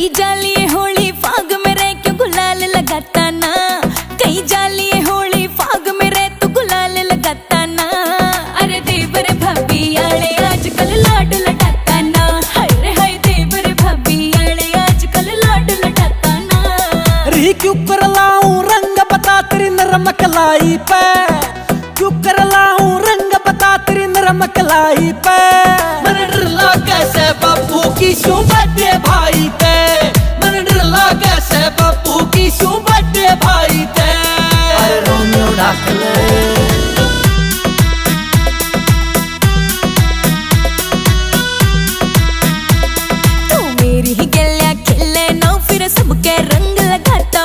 कई होली फाग में रह क्यों गुलाल लगाता ना? कई जाली होली फाग में तू गुलाल लगाता ना? अरे देवर भाभी आले आजकल लाड लटाता ना। हरे हाय देवर भाभी आले आजकल लाड लटाता ना। क्यों कर लाऊं रंग बता तेरी नरम कलाई पे? क्यों कर लाऊं रंग बता तेरी नरम कलाई पे? कैसे बापू की सुबह भाई पे? राख मेरी ही गलिया खिले ना फिर सबके रंग लगाता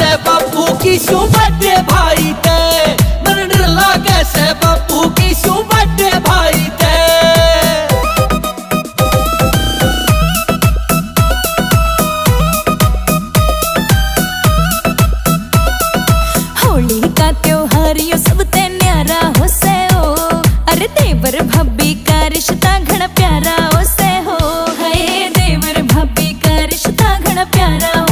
बापू की भाई ते? लागे से बापू की भाई ते? होली का त्योहार यो सब ते न्यारा हो। से ओ अरे देवर भब्बी का रिश्ता घना प्यारा हो से हो। हाय, देवर भब्बी का रिश्ता घना प्यारा हो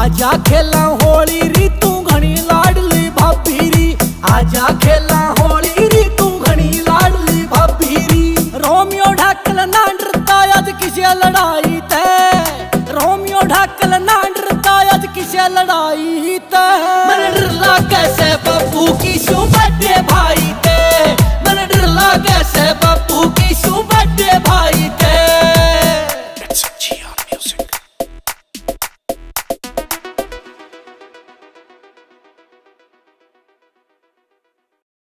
आजा खेला होली री तू घणी लाडली भाभी री आजा खेला होली री तू घणी लाडली भाभी री रोमियो ढाकल ना डरता आज किसे लड़ाई ते रोमियो ढाकल ना डरता आज किसे लड़ाई ते